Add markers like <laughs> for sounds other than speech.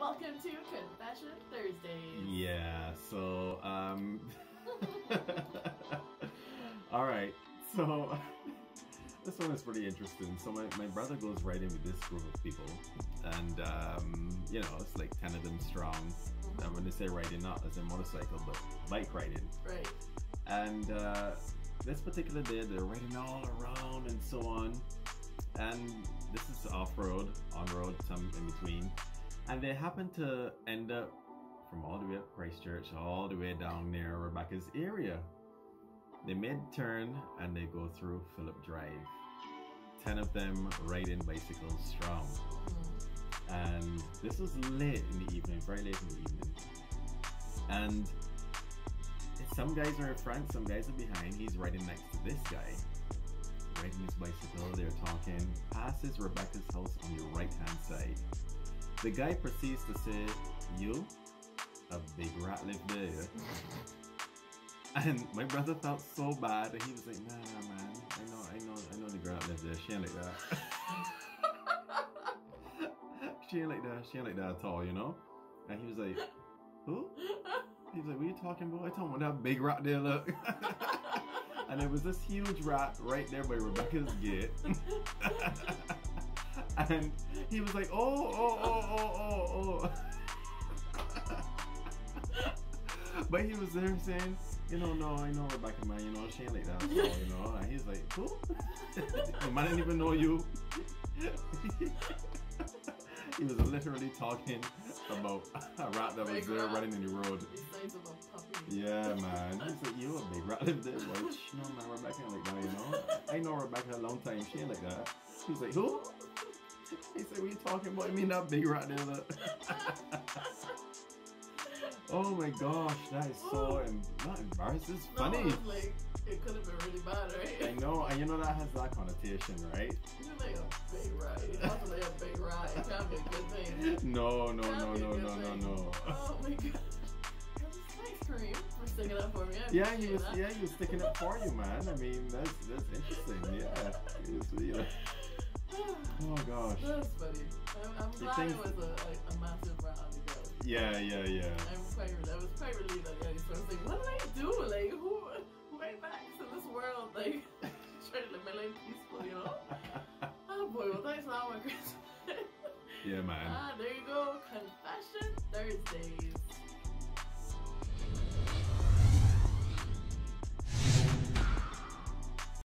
welcome to Confession Thursdays. Yeah, so, um, <laughs> all right, so <laughs> this one is pretty interesting. So my, my brother goes riding with this group of people and, um, you know, it's like 10 of them strong. And when they say riding, not as a motorcycle, but bike riding. Right. And uh, this particular day, they're riding all around and so on. And this is off-road, on-road, some in between and they happen to end up from all the way up Christchurch, all the way down near Rebecca's area. They mid turn and they go through Phillip Drive. Ten of them riding bicycles strong. And this was late in the evening, very late in the evening. And some guys are in front, some guys are behind. He's riding next to this guy, riding his bicycle. They're talking. Passes Rebecca's house on your right hand side. The guy proceeds to say, You, a big rat live there. <laughs> and my brother felt so bad and he was like, Nah, nah, man. I know, I know, I know the girl live there. She ain't like that. <laughs> she ain't like that. She ain't like that at all, you know? And he was like, Who? He was like, What are you talking about? I told him that big rat there, look. <laughs> and there was this huge rat right there by Rebecca's gate and he was like, oh, oh, oh, oh, oh, oh. but he was there saying, you know, no, I know Rebecca, man, you know, she ain't like that, so, you know. And he's like, who? the man didn't even know you. <laughs> he was literally talking about a rat that was there running in the road. Yeah, man. He's like, you a big rat live there. Like, no, man, Rebecca ain't like that, you know. I know Rebecca a long time. She ain't like that. He's like, who? He said, what you talking about? I mean that big right there, look. <laughs> oh my gosh, that is so, em not embarrassing, it's funny. No, like, it could have been really bad, right? I know, and you know that has that connotation, right? You're like a big. It's not like a big rat. It can't be a good thing. No, no, no, no, no, no, no. Oh my god. Kareem, for sticking up for me. I yeah, he was. That. Yeah, he was sticking up for you, man. I mean, that's that's interesting. Yeah, was, you Oh gosh. That's funny. I'm, I'm glad think... it was a, a, a massive round ago. Yeah, yeah, yeah. I'm quite, I was quite relieved at the end. So I was like, what did I do? Like, who, who I back to this world? Like, <laughs> trying to live my life peaceful, you know? <laughs> oh boy, well thanks lot, my Chris. yeah, man. Ah, there you go. Confession Thursdays.